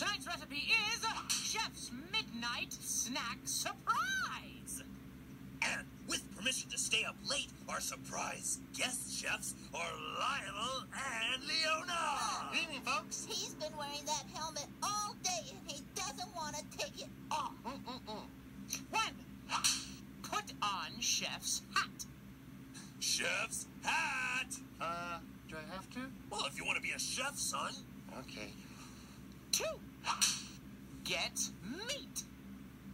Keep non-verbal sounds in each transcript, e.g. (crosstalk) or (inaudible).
Tonight's recipe is Chef's Midnight Snack Surprise. And with permission to stay up late, our surprise guest chefs are Lionel and Leona. Good evening, folks. He's been wearing that helmet all day and he doesn't want to take it off. Mm-mm-mm. One, put on Chef's hat. Chef's be a chef, son. Okay. Two, get meat.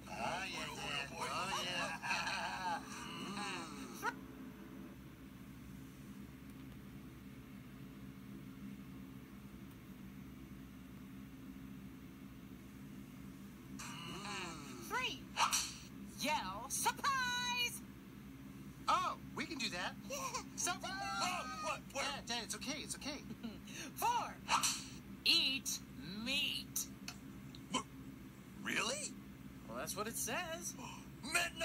Oh, yeah, boy, oh, boy. Oh, yeah. Three, yell surprise. Oh, we can do that. (laughs) Surprise. Oh, what? What? Dad, Dad, it's okay. It's okay. That's what it says. (gasps)